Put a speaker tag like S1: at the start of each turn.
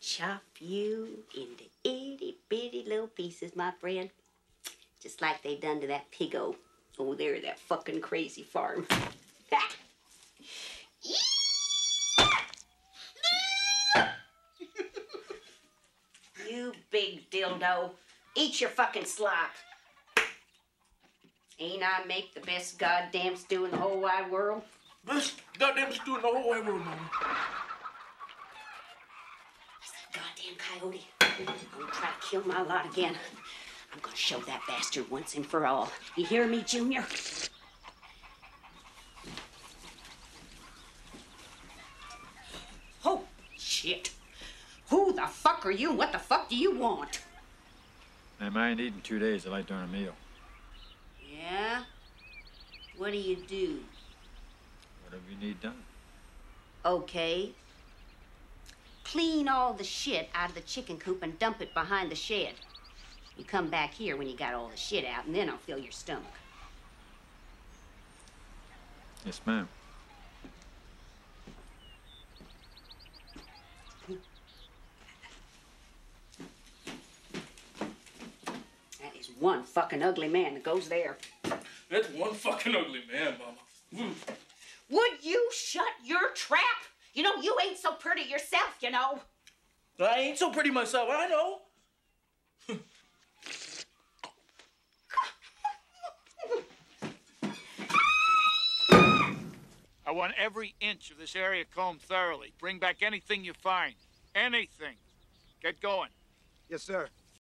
S1: chop you into itty bitty little pieces, my friend. Just like they done to that piggo over there at that fucking crazy farm. you big dildo. Eat your fucking slop. Ain't I make the best goddamn stew in the whole wide world?
S2: Best goddamn stew in the whole wide world, Mama.
S1: Goddamn coyote. I'm gonna try to kill my lot again. I'm gonna show that bastard once and for all. You hear me, Junior? Oh, shit. Who the fuck are you? What the fuck do you want?
S3: I ain't eaten two days. I like during a meal.
S1: Yeah? What do you do?
S3: Whatever you need done.
S1: Okay. Clean all the shit out of the chicken coop and dump it behind the shed. You come back here when you got all the shit out, and then I'll fill your stomach.
S3: Yes, ma'am.
S1: That is one fucking ugly man that goes there.
S2: That's one fucking ugly man, Mama.
S1: Would you shut your trap? You know, you ain't so pretty yourself, you know.
S2: I ain't so pretty myself, I know.
S4: I want every inch of this area combed thoroughly. Bring back anything you find. Anything. Get going.
S5: Yes, sir.